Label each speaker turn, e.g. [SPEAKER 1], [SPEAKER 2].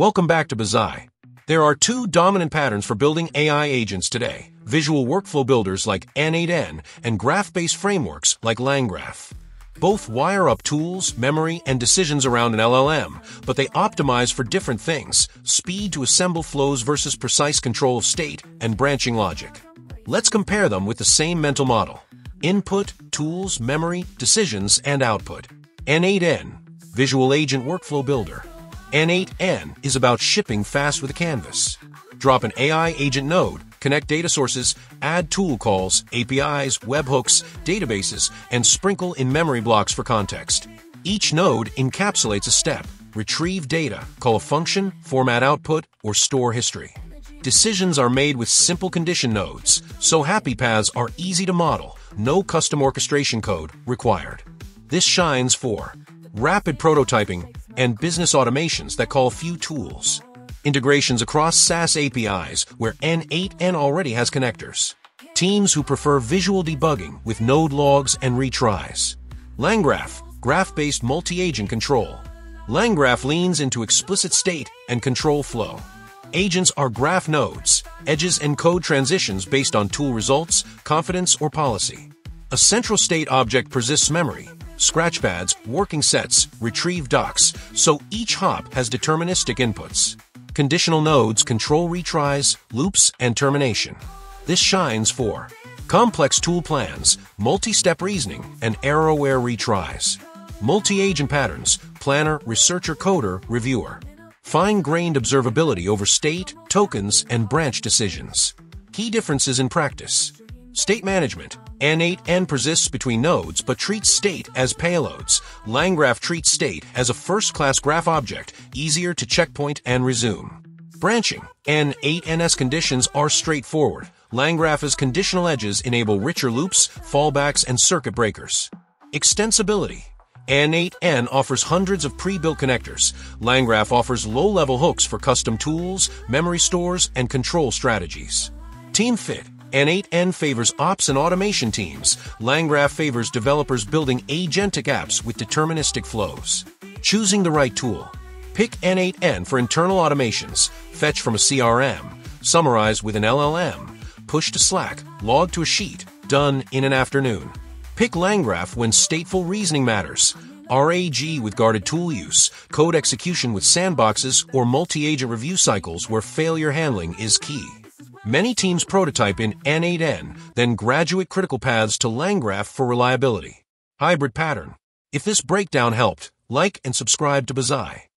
[SPEAKER 1] Welcome back to Bazai. There are two dominant patterns for building AI agents today. Visual workflow builders like N8N and graph-based frameworks like LangGraph. Both wire up tools, memory, and decisions around an LLM, but they optimize for different things, speed to assemble flows versus precise control of state and branching logic. Let's compare them with the same mental model. Input, tools, memory, decisions, and output. N8N, Visual Agent Workflow Builder. N8N is about shipping fast with a canvas. Drop an AI agent node, connect data sources, add tool calls, APIs, webhooks, databases, and sprinkle in memory blocks for context. Each node encapsulates a step. Retrieve data, call a function, format output, or store history. Decisions are made with simple condition nodes, so happy paths are easy to model, no custom orchestration code required. This shines for rapid prototyping and business automations that call few tools. Integrations across SaaS APIs where N8N already has connectors. Teams who prefer visual debugging with node logs and retries. LangGraph, graph-based multi-agent control. LangGraph leans into explicit state and control flow. Agents are graph nodes, edges and code transitions based on tool results, confidence, or policy. A central state object persists memory, scratchpads, working sets, retrieve docs, so each hop has deterministic inputs. Conditional nodes control retries, loops, and termination. This shines for complex tool plans, multi-step reasoning, and error-aware retries. Multi-agent patterns, planner, researcher, coder, reviewer. Fine-grained observability over state, tokens, and branch decisions. Key differences in practice. State management. N8N persists between nodes but treats state as payloads. LangGraph treats state as a first-class graph object, easier to checkpoint and resume. Branching. N8NS conditions are straightforward. LangGraph's conditional edges enable richer loops, fallbacks, and circuit breakers. Extensibility. N8N offers hundreds of pre-built connectors. LangGraph offers low-level hooks for custom tools, memory stores, and control strategies. Team fit. N8N favors ops and automation teams. LangGraph favors developers building agentic apps with deterministic flows. Choosing the right tool. Pick N8N for internal automations, fetch from a CRM, summarize with an LLM, push to Slack, log to a sheet, done in an afternoon. Pick LangGraph when stateful reasoning matters. RAG with guarded tool use, code execution with sandboxes, or multi-agent review cycles where failure handling is key. Many teams prototype in N8N, then graduate critical paths to LangGraph for reliability. Hybrid pattern. If this breakdown helped, like and subscribe to Bazai.